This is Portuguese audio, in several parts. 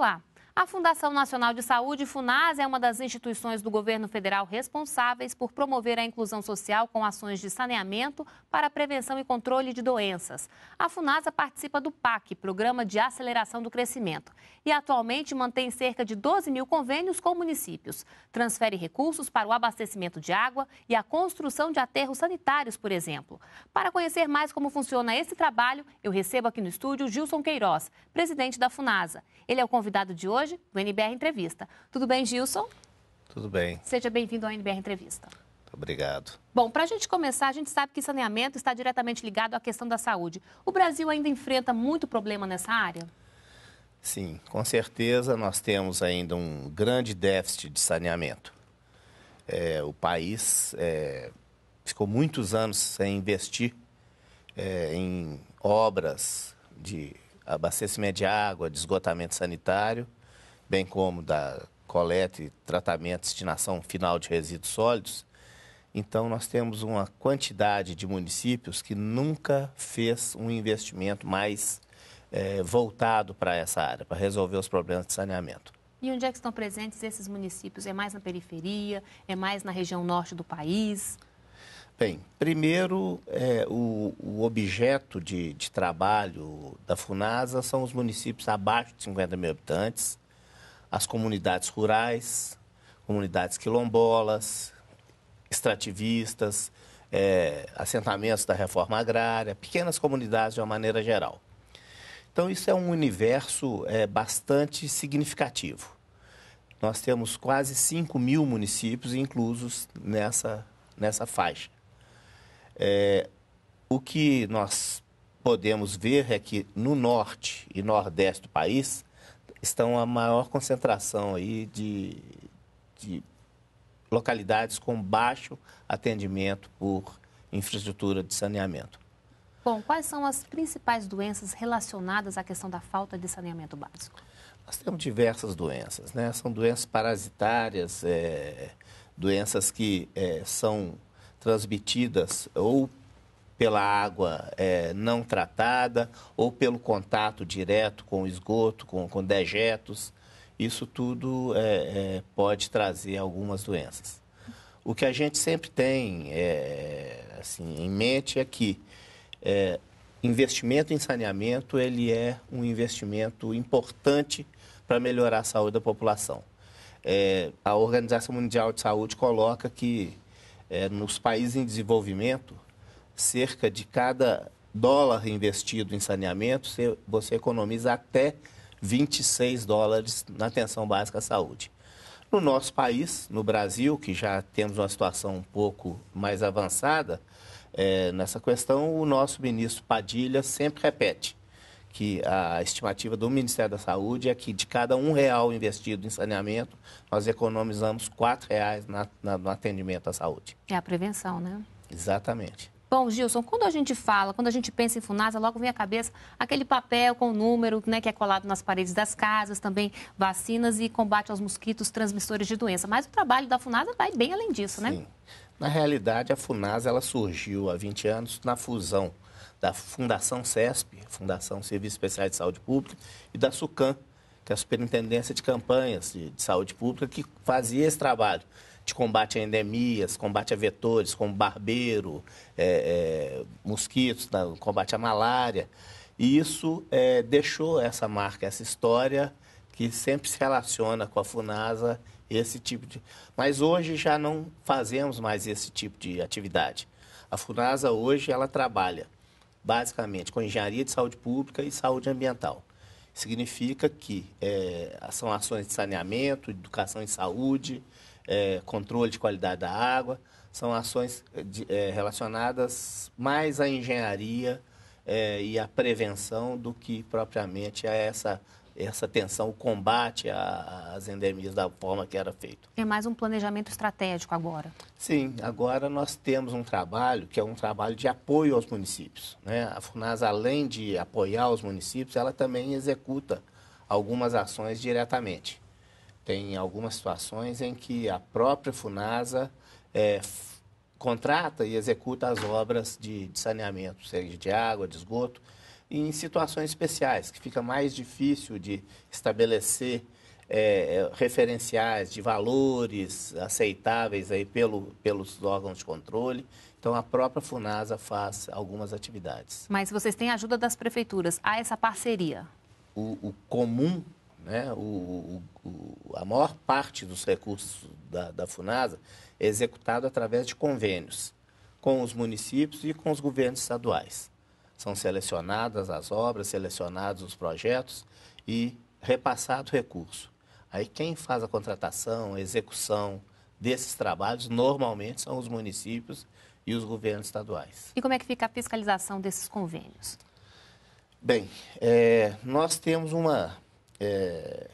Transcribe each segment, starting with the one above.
lá. A Fundação Nacional de Saúde, FUNAS, é uma das instituições do governo federal responsáveis por promover a inclusão social com ações de saneamento para prevenção e controle de doenças. A FUNASA participa do PAC, Programa de Aceleração do Crescimento, e atualmente mantém cerca de 12 mil convênios com municípios. Transfere recursos para o abastecimento de água e a construção de aterros sanitários, por exemplo. Para conhecer mais como funciona esse trabalho, eu recebo aqui no estúdio Gilson Queiroz, presidente da FUNASA. Ele é o convidado de hoje do NBR Entrevista. Tudo bem, Gilson? Tudo bem. Seja bem-vindo ao NBR Entrevista. Obrigado. Bom, para a gente começar, a gente sabe que saneamento está diretamente ligado à questão da saúde. O Brasil ainda enfrenta muito problema nessa área? Sim, com certeza nós temos ainda um grande déficit de saneamento. É, o país é, ficou muitos anos sem investir é, em obras de abastecimento de água, de esgotamento sanitário, bem como da coleta e tratamento destinação final de resíduos sólidos. Então, nós temos uma quantidade de municípios que nunca fez um investimento mais é, voltado para essa área, para resolver os problemas de saneamento. E onde é que estão presentes esses municípios? É mais na periferia? É mais na região norte do país? Bem, primeiro, é, o, o, objeto de, de, trabalho da FUNASA são os municípios abaixo de 50 mil habitantes, as comunidades rurais, comunidades quilombolas, extrativistas, é, assentamentos da reforma agrária, pequenas comunidades de uma maneira geral. Então, isso é um universo é, bastante significativo. Nós temos quase 5 mil municípios inclusos nessa, nessa faixa. É, o que nós podemos ver é que no norte e nordeste do país estão a maior concentração aí de, de localidades com baixo atendimento por infraestrutura de saneamento. Bom, quais são as principais doenças relacionadas à questão da falta de saneamento básico? Nós temos diversas doenças, né? São doenças parasitárias, é, doenças que é, são transmitidas ou pela água é, não tratada ou pelo contato direto com o esgoto, com, com dejetos. Isso tudo é, é, pode trazer algumas doenças. O que a gente sempre tem é, assim, em mente é que é, investimento em saneamento ele é um investimento importante para melhorar a saúde da população. É, a Organização Mundial de Saúde coloca que é, nos países em desenvolvimento, cerca de cada dólar investido em saneamento, você, você economiza até 26 dólares na atenção básica à saúde. No nosso país, no Brasil, que já temos uma situação um pouco mais avançada é, nessa questão, o nosso ministro Padilha sempre repete que a estimativa do Ministério da Saúde é que de cada um real investido em saneamento, nós economizamos quatro reais na, na, no atendimento à saúde. É a prevenção, né? Exatamente. Bom, Gilson, quando a gente fala, quando a gente pensa em FUNASA, logo vem à cabeça aquele papel com o número né, que é colado nas paredes das casas, também vacinas e combate aos mosquitos transmissores de doença. Mas o trabalho da FUNASA vai bem além disso, né? Sim. Na realidade, a FUNASA ela surgiu há 20 anos na fusão da Fundação CESP, Fundação Serviços Especiais de Saúde Pública, e da SUCAM, que é a Superintendência de Campanhas de, de Saúde Pública, que fazia esse trabalho de combate a endemias, combate a vetores, como barbeiro, é, é, mosquitos, combate à malária. E isso é, deixou essa marca, essa história que sempre se relaciona com a FUNASA, esse tipo de... Mas hoje já não fazemos mais esse tipo de atividade. A FUNASA hoje ela trabalha basicamente com engenharia de saúde pública e saúde ambiental. Significa que é, são ações de saneamento, educação em saúde, é, controle de qualidade da água, são ações de, é, relacionadas mais à engenharia é, e à prevenção do que propriamente a essa essa atenção, o combate às endemias da forma que era feito. É mais um planejamento estratégico agora? Sim, agora nós temos um trabalho que é um trabalho de apoio aos municípios. Né? A FUNAS, além de apoiar os municípios, ela também executa algumas ações diretamente. Tem algumas situações em que a própria FUNASA é, contrata e executa as obras de, de saneamento, seja de água, de esgoto, em situações especiais, que fica mais difícil de estabelecer é, referenciais de valores aceitáveis aí pelo, pelos órgãos de controle. Então, a própria FUNASA faz algumas atividades. Mas vocês têm ajuda das prefeituras. Há essa parceria? O, o comum, né, o, o, a maior parte dos recursos da, da FUNASA é executado através de convênios com os municípios e com os governos estaduais. São selecionadas as obras, selecionados os projetos e repassado o recurso. Aí quem faz a contratação, a execução desses trabalhos, normalmente são os municípios e os governos estaduais. E como é que fica a fiscalização desses convênios? Bem, é, nós temos uma é,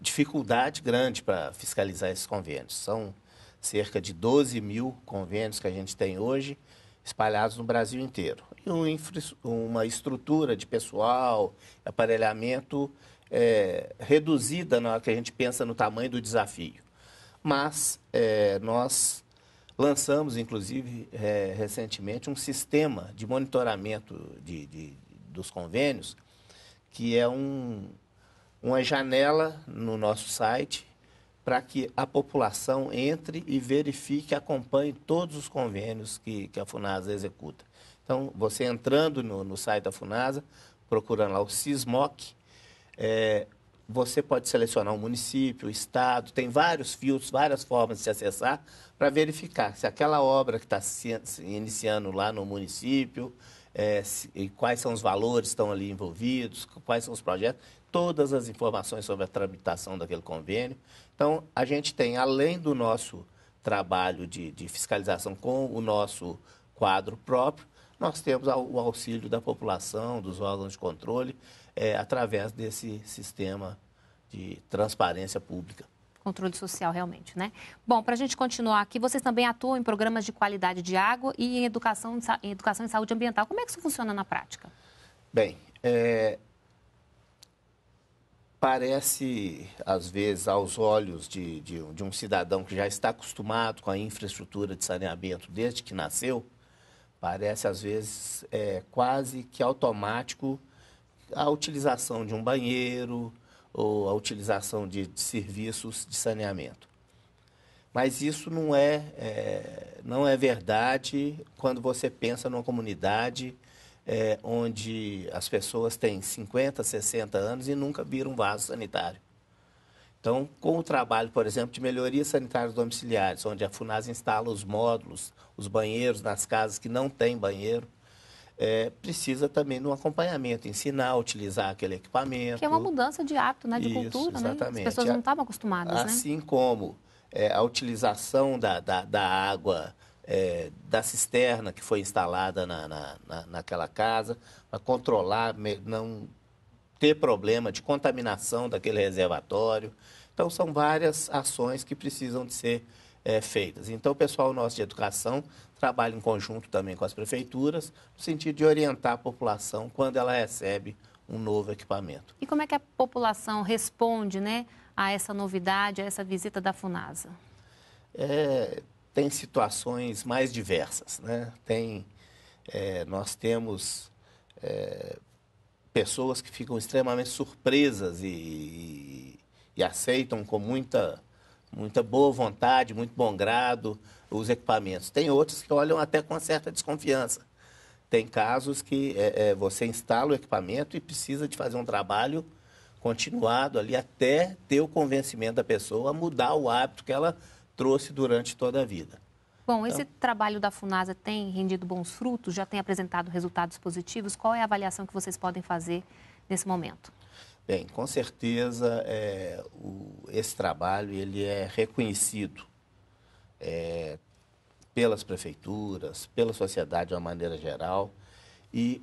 dificuldade grande para fiscalizar esses convênios. São cerca de 12 mil convênios que a gente tem hoje, espalhados no Brasil inteiro. E uma estrutura de pessoal, aparelhamento é, reduzida na hora que a gente pensa no tamanho do desafio. Mas é, nós lançamos, inclusive, é, recentemente, um sistema de monitoramento de, de, dos convênios, que é um, uma janela no nosso site para que a população entre e verifique, acompanhe todos os convênios que, que a FUNASA executa. Então, você entrando no, no site da FUNASA, procurando lá o CISMOC, é, você pode selecionar um município, o estado, tem vários filtros, várias formas de se acessar para verificar se aquela obra que está se, se iniciando lá no município, é, se, quais são os valores que estão ali envolvidos, quais são os projetos, todas as informações sobre a tramitação daquele convênio. Então, a gente tem, além do nosso trabalho de, de fiscalização com o nosso quadro próprio, nós temos o auxílio da população, dos órgãos de controle, é, através desse sistema de transparência pública. Controle social, realmente, né? Bom, para a gente continuar aqui, vocês também atuam em programas de qualidade de água e em educação, em educação e saúde ambiental. Como é que isso funciona na prática? Bem, é, parece, às vezes, aos olhos de, de, de, um cidadão que já está acostumado com a infraestrutura de saneamento desde que nasceu, parece, às vezes, é, quase que automático a utilização de um banheiro ou a utilização de, de serviços de saneamento. Mas isso não é, é, não é verdade quando você pensa numa comunidade é, onde as pessoas têm 50, 60 anos e nunca viram um vaso sanitário. Então, com o trabalho, por exemplo, de melhorias sanitárias domiciliares, onde a FUNAS instala os módulos, os banheiros nas casas que não têm banheiro, é, precisa também de um acompanhamento, ensinar a utilizar aquele equipamento. Que é uma mudança de hábito, né, de Isso, cultura, exatamente. né? As pessoas não estavam acostumadas, assim né? Assim como é, a utilização da, da, da água é, da cisterna que foi instalada na, na, na naquela casa, para controlar, não ter problema de contaminação daquele reservatório. Então, são várias ações que precisam de ser é, feitas. Então, o pessoal nosso de educação trabalha em conjunto também com as prefeituras, no sentido de orientar a população quando ela recebe um novo equipamento. E como é que a população responde né, a essa novidade, a essa visita da FUNASA? É, tem situações mais diversas. Né? Tem, é, nós temos é, pessoas que ficam extremamente surpresas e, e, e, aceitam com muita, muita boa vontade, muito bom grado os equipamentos. Tem outros que olham até com certa desconfiança. Tem casos que é, é você instala o equipamento e precisa de fazer um trabalho continuado ali até ter o convencimento da pessoa a mudar o hábito que ela trouxe durante toda a vida. Bom, esse então, trabalho da FUNASA tem rendido bons frutos, já tem apresentado resultados positivos. Qual é a avaliação que vocês podem fazer nesse momento? Bem, com certeza é, o, esse trabalho ele é reconhecido é, pelas prefeituras, pela sociedade de uma maneira geral e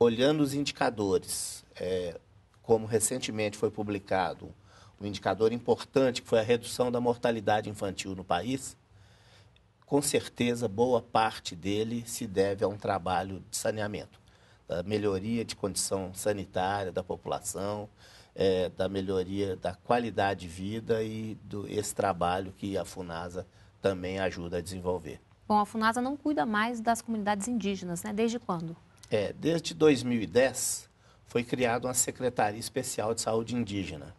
olhando os indicadores, é, como recentemente foi publicado um indicador importante, que foi a redução da mortalidade infantil no país, com certeza boa parte dele se deve a um trabalho de saneamento, da melhoria de condição sanitária da população, é, da melhoria da qualidade de vida e do esse trabalho que a Funasa também ajuda a desenvolver. Bom, a Funasa não cuida mais das comunidades indígenas, né? Desde quando? É, desde 2010 foi criada uma Secretaria Especial de Saúde Indígena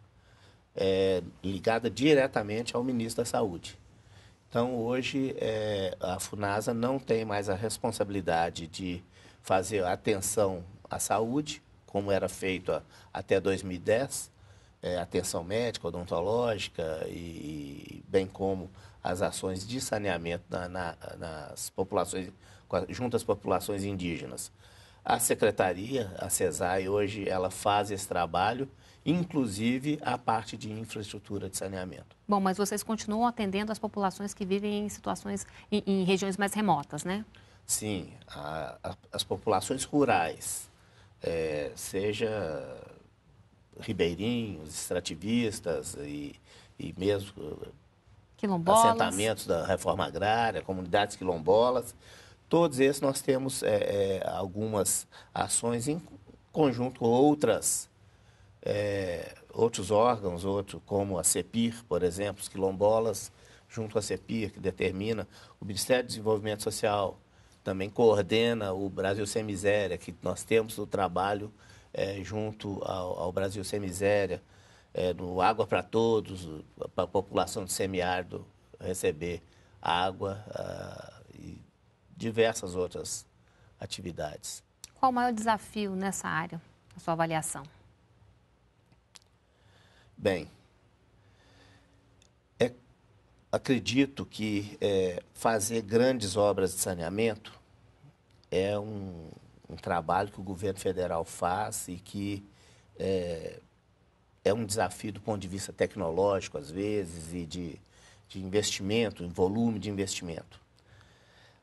é, ligada diretamente ao ministro da Saúde. Então, hoje, é, a FUNASA não tem mais a responsabilidade de fazer atenção à saúde, como era feito a, até 2010, é, atenção médica, odontológica, e, bem como as ações de saneamento na, na, nas populações, junto às populações indígenas. A secretaria, a CESAI, hoje, ela faz esse trabalho, inclusive a parte de infraestrutura de saneamento. Bom, mas vocês continuam atendendo as populações que vivem em situações, em, em regiões mais remotas, né? Sim, a, a, as populações rurais, é, seja ribeirinhos, extrativistas e, e mesmo quilombolas. assentamentos da reforma agrária, comunidades quilombolas, todos esses nós temos é, é, algumas ações em conjunto com outras é, outros órgãos, outro, como a CEPIR, por exemplo, os quilombolas, junto à CEPIR, que determina o Ministério do Desenvolvimento Social, também coordena o Brasil Sem Miséria, que nós temos o trabalho é, junto ao, ao, Brasil Sem Miséria, é, no Água para Todos, para a população de semiárido receber água ah, e diversas outras atividades. Qual o maior desafio nessa área, na sua avaliação? Bem, é, acredito que é, fazer grandes obras de saneamento é um, um, trabalho que o governo federal faz e que é, é, um desafio do ponto de vista tecnológico, às vezes, e de, de investimento, em volume de investimento.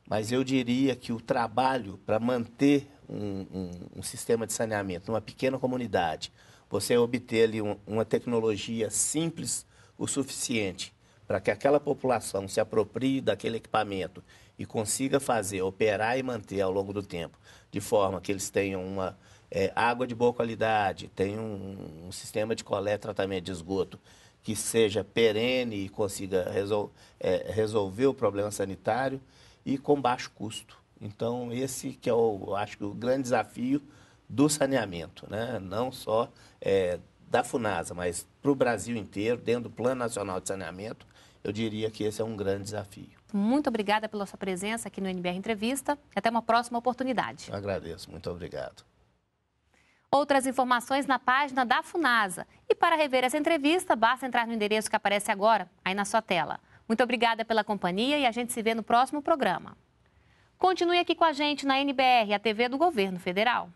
Mas eu diria que o trabalho para manter um, um, um, sistema de saneamento numa pequena comunidade, você obter ali uma tecnologia simples o suficiente para que aquela população se aproprie daquele equipamento e consiga fazer, operar e manter ao longo do tempo, de forma que eles tenham uma é, água de boa qualidade, tenham um, um, sistema de coleta e tratamento de esgoto que seja perene e consiga resol é, resolver o problema sanitário e com baixo custo. Então, esse que é o, acho que o grande desafio do saneamento, né? não só é, da FUNASA, mas para o Brasil inteiro, dentro do Plano Nacional de Saneamento, eu diria que esse é um grande desafio. Muito obrigada pela sua presença aqui no NBR Entrevista. Até uma próxima oportunidade. Eu agradeço, muito obrigado. Outras informações na página da FUNASA. E para rever essa entrevista, basta entrar no endereço que aparece agora, aí na sua tela. Muito obrigada pela companhia e a gente se vê no próximo programa. Continue aqui com a gente na NBR, a TV do Governo Federal.